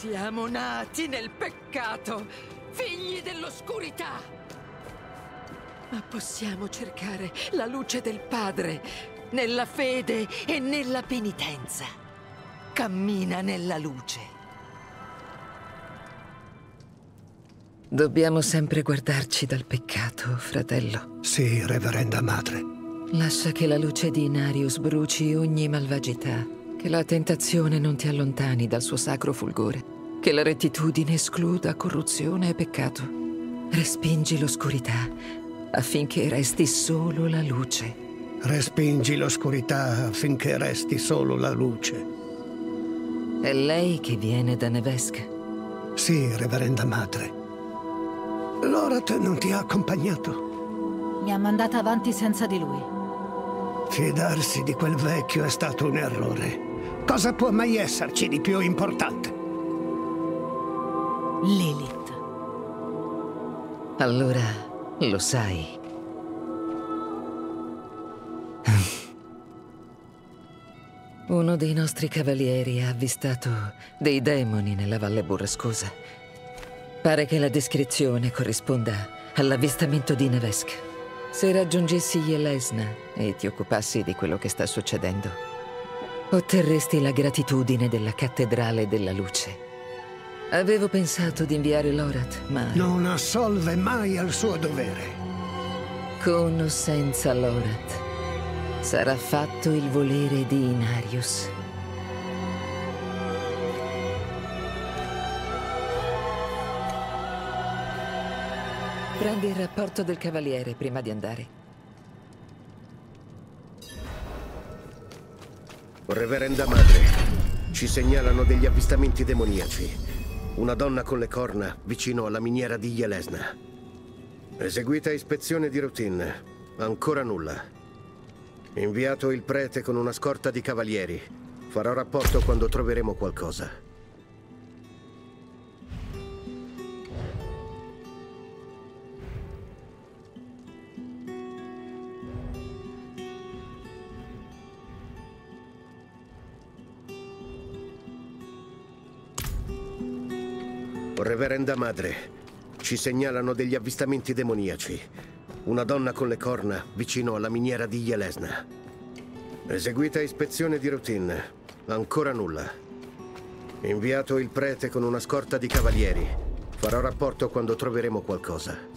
Siamo nati nel peccato, figli dell'oscurità. Ma possiamo cercare la luce del Padre nella fede e nella penitenza. Cammina nella luce. Dobbiamo sempre guardarci dal peccato, fratello. Sì, reverenda madre. Lascia che la luce di Inarius bruci ogni malvagità, che la tentazione non ti allontani dal suo sacro fulgore, che la rettitudine escluda corruzione e peccato. Respingi l'oscurità affinché resti solo la luce. Respingi l'oscurità affinché resti solo la luce. È lei che viene da Nevesk? Sì, reverenda madre. Lorat non ti ha accompagnato? Mi ha mandata avanti senza di lui. Fidarsi di quel vecchio è stato un errore. Cosa può mai esserci di più importante? Lilith. Allora, lo sai. Uno dei nostri cavalieri ha avvistato dei demoni nella Valle Burrascosa. Pare che la descrizione corrisponda all'avvistamento di Nevesk. Se raggiungessi Yelesna e ti occupassi di quello che sta succedendo, otterresti la gratitudine della Cattedrale della Luce. Avevo pensato di inviare Lorat, ma... Non assolve mai al suo dovere. Con o senza Lorat, sarà fatto il volere di Inarius. Prendi il rapporto del cavaliere prima di andare. Reverenda Madre, ci segnalano degli avvistamenti demoniaci. Una donna con le corna vicino alla miniera di Yelesna. Eseguita ispezione di routine. Ancora nulla. Inviato il prete con una scorta di cavalieri. Farò rapporto quando troveremo qualcosa. Reverenda Madre, ci segnalano degli avvistamenti demoniaci. Una donna con le corna vicino alla miniera di Yelesna. Eseguita ispezione di routine. Ancora nulla. Inviato il prete con una scorta di cavalieri. Farò rapporto quando troveremo qualcosa.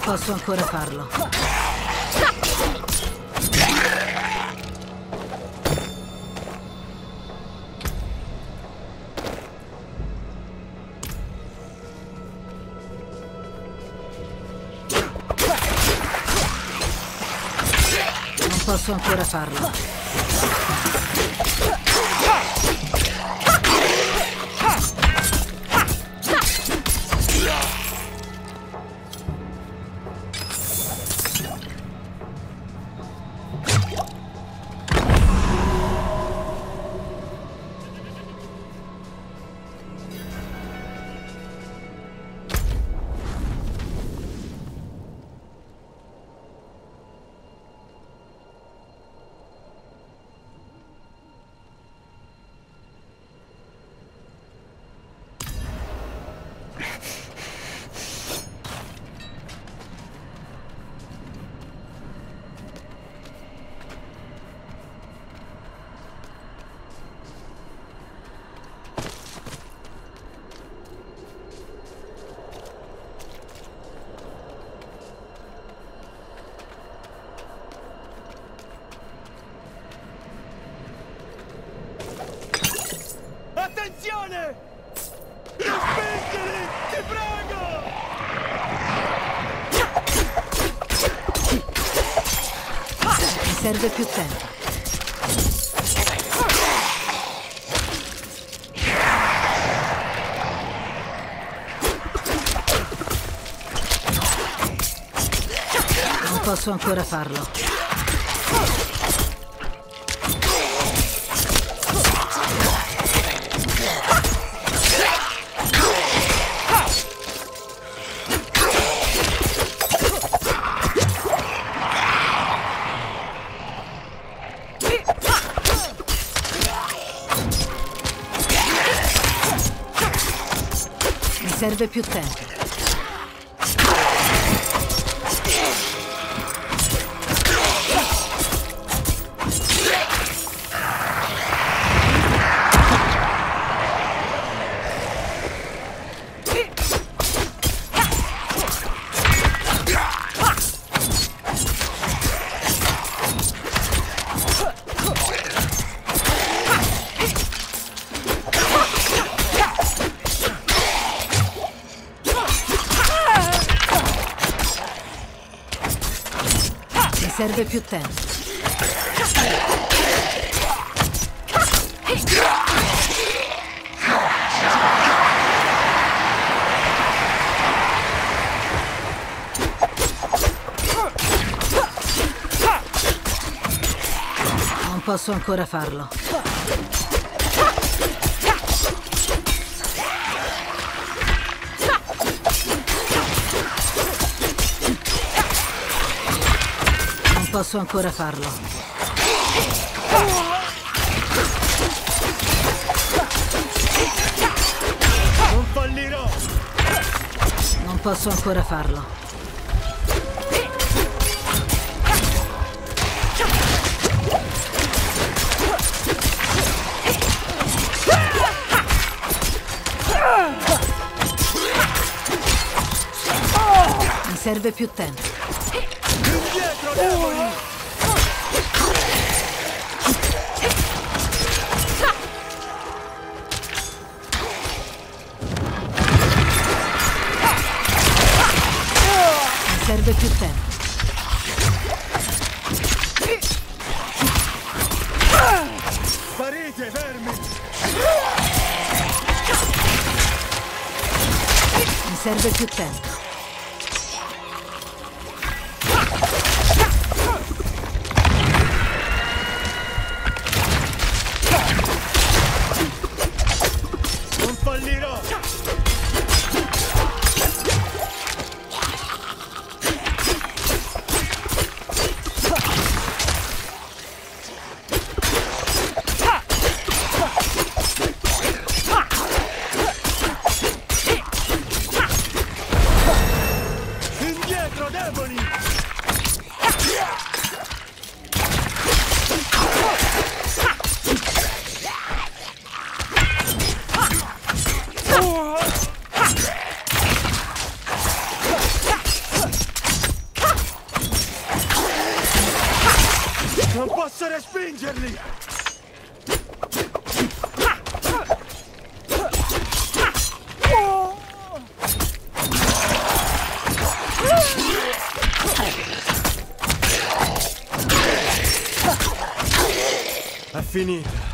Posso ancora farlo. Non posso ancora farlo. Attenzione! Spingere! Ti prego! Mi serve più tempo. Non posso ancora farlo. Serve più tempo. Serve più tempo. Non posso ancora farlo. Posso ancora farlo. Non fallirò! Non posso ancora farlo. Mi serve più tempo. Indietro, demoni! Serve più tempo. Sparite, vermi! Mi serve più tempo. Respingerli! È finita.